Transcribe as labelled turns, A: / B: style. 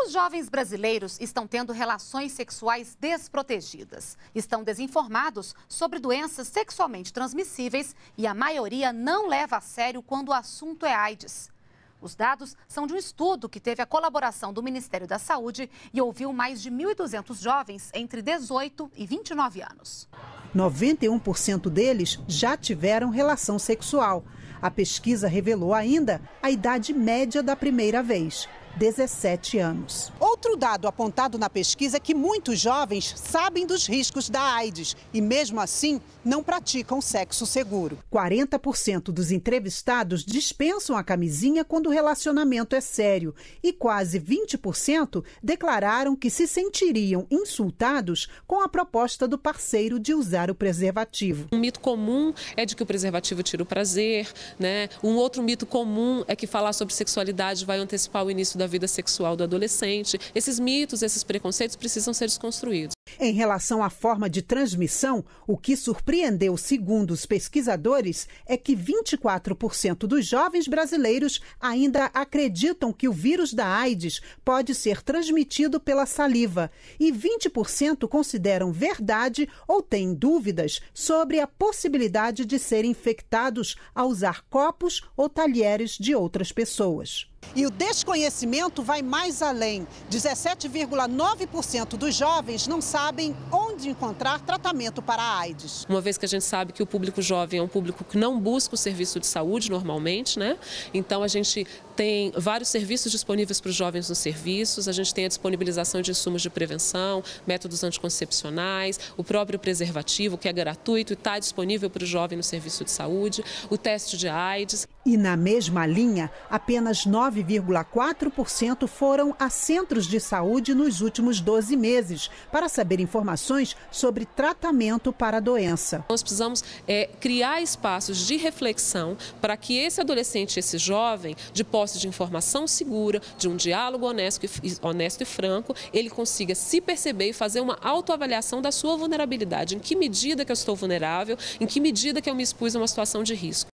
A: Os jovens brasileiros estão tendo relações sexuais desprotegidas, estão desinformados sobre doenças sexualmente transmissíveis e a maioria não leva a sério quando o assunto é AIDS. Os dados são de um estudo que teve a colaboração do Ministério da Saúde e ouviu mais de 1.200 jovens entre 18 e 29 anos.
B: 91% deles já tiveram relação sexual. A pesquisa revelou ainda a idade média da primeira vez. 17 anos. Outro dado apontado na pesquisa é que muitos jovens sabem dos riscos da AIDS e, mesmo assim, não praticam sexo seguro. 40% dos entrevistados dispensam a camisinha quando o relacionamento é sério e quase 20% declararam que se sentiriam insultados com a proposta do parceiro de usar o preservativo.
C: Um mito comum é de que o preservativo tira o prazer, né? Um outro mito comum é que falar sobre sexualidade vai antecipar o início da vida sexual do adolescente. Esses mitos, esses preconceitos precisam ser desconstruídos.
B: Em relação à forma de transmissão, o que surpreendeu, segundo os pesquisadores, é que 24% dos jovens brasileiros ainda acreditam que o vírus da AIDS pode ser transmitido pela saliva e 20% consideram verdade ou têm dúvidas sobre a possibilidade de serem infectados ao usar copos ou talheres de outras pessoas. E o desconhecimento vai mais além. 17,9% dos jovens não sabem onde encontrar tratamento para a AIDS.
C: Uma vez que a gente sabe que o público jovem é um público que não busca o serviço de saúde normalmente, né? Então a gente tem vários serviços disponíveis para os jovens nos serviços, a gente tem a disponibilização de insumos de prevenção, métodos anticoncepcionais, o próprio preservativo, que é gratuito e está disponível para o jovem no serviço de saúde, o teste de AIDS.
B: E na mesma linha, apenas 9,4% foram a centros de saúde nos últimos 12 meses para saber informações sobre tratamento para a doença.
C: Nós precisamos é, criar espaços de reflexão para que esse adolescente, esse jovem, de posse de informação segura, de um diálogo honesto e, honesto e franco, ele consiga se perceber e fazer uma autoavaliação da sua vulnerabilidade. Em que medida que eu estou vulnerável, em que medida que eu me expus a uma situação de risco.